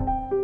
you